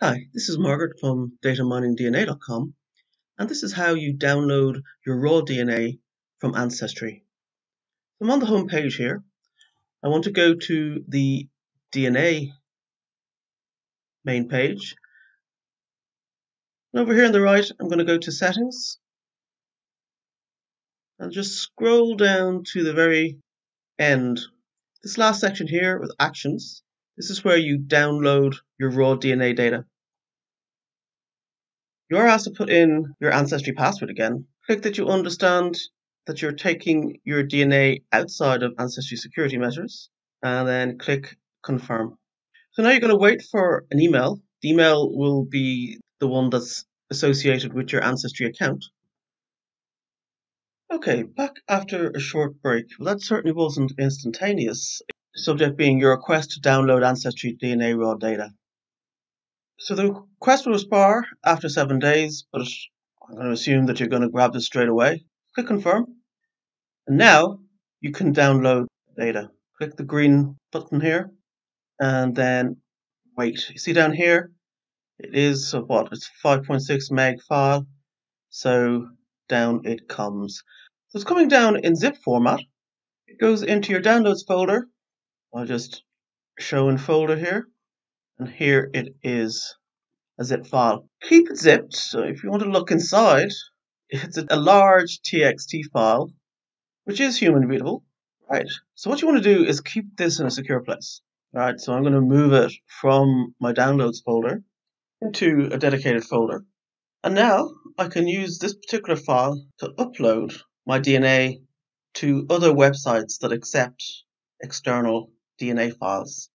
Hi, this is Margaret from dataminingdna.com and this is how you download your raw DNA from Ancestry. I'm on the home page here. I want to go to the DNA main page. And over here on the right, I'm going to go to settings and just scroll down to the very end. This last section here with actions, this is where you download your raw DNA data. You're asked to put in your Ancestry password again. Click that you understand that you're taking your DNA outside of Ancestry security measures, and then click confirm. So now you're going to wait for an email. The email will be the one that's associated with your Ancestry account. Okay, back after a short break. Well, that certainly wasn't instantaneous. Subject being your request to download Ancestry DNA raw data. So the request will expire after seven days, but I'm going to assume that you're going to grab this straight away. Click confirm. And now you can download data. Click the green button here and then wait. You see down here, it is what? It's 5.6 meg file. So down it comes. So it's coming down in zip format. It goes into your downloads folder. I'll just show in folder here. And here it is, a zip file. Keep it zipped. So if you want to look inside, it's a large TXT file, which is human readable. Right. So what you want to do is keep this in a secure place. Right. So I'm going to move it from my downloads folder into a dedicated folder. And now I can use this particular file to upload my DNA to other websites that accept external DNA files.